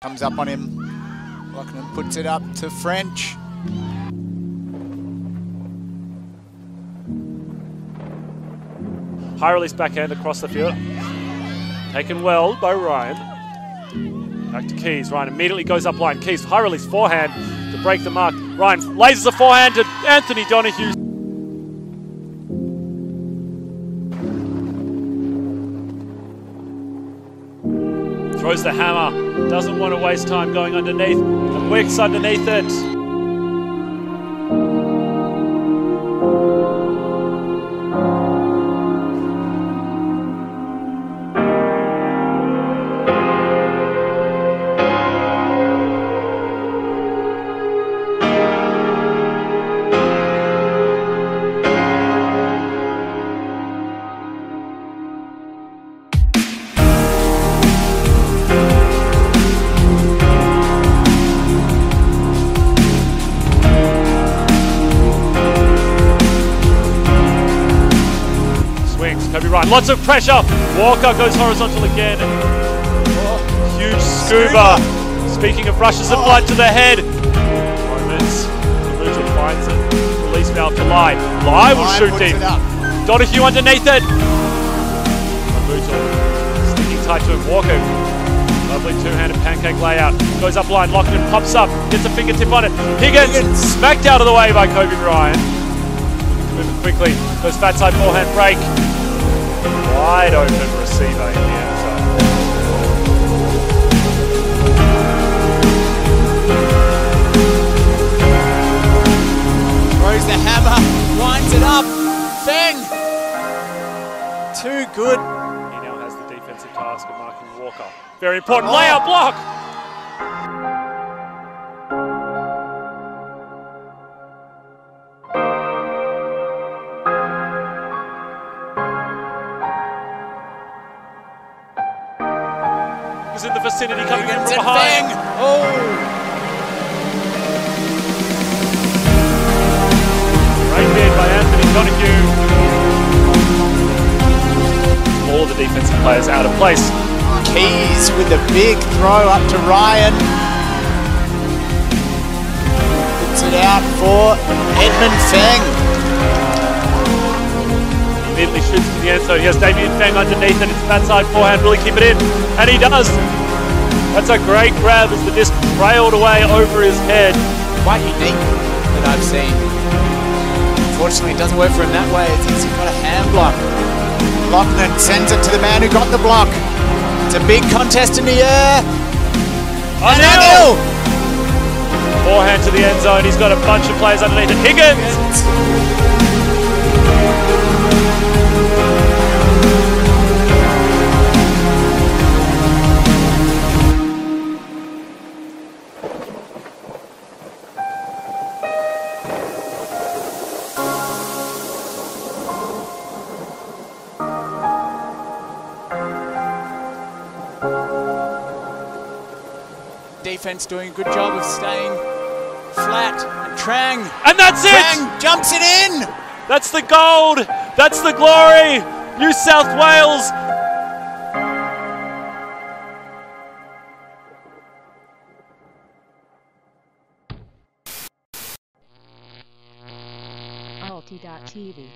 Comes up on him. Lockman puts it up to French. High release backhand across the field. Taken well by Ryan. Back to Keys. Ryan immediately goes up line. Keys, high release forehand to break the mark. Ryan lasers a forehand to Anthony Donahue. Throws the hammer. Doesn't want to waste time going underneath. And Wicks underneath it. Ryan, lots of pressure. Walker goes horizontal again. Oh, huge scoober. Speaking of rushes of blood to the head. Moments. Kamuta finds it. Release valve to Lai. Lai will shoot deep. Donahue underneath it. Kamuta sticking tight to him. Walker. Lovely two-handed pancake layout. Goes up line. Lockton pops up. Gets a fingertip on it. Higgins, Higgins. smacked out of the way by Kobe Ryan. Moving quickly. Goes fat side forehand break. Wide open receiver in the end zone. Throws the hammer. Winds it up. Feng. Too good. He now has the defensive task of marking Walker. Very important layout block. In the vicinity coming in from and Feng. behind. Oh. Great bid by Anthony Donahue. All the defensive players out of place. Keys with a big throw up to Ryan. Puts it out for Edmund Feng. Immediately shoots to the end zone. He has Damien Fang underneath and it's that side forehand. Will he keep it in? And he does. That's a great grab as the disc trailed away over his head. Quite unique that I've seen. Unfortunately, it doesn't work for him that way. It's, he's got a hand block. Lochner sends it to the man who got the block. It's a big contest in the air. And O'Neal! O'Neal! Forehand to the end zone. He's got a bunch of players underneath it. Higgins! Defense doing a good job of staying flat. And Trang. And that's it! Trang jumps it in. That's the gold! That's the glory! New South Wales Alti.tv.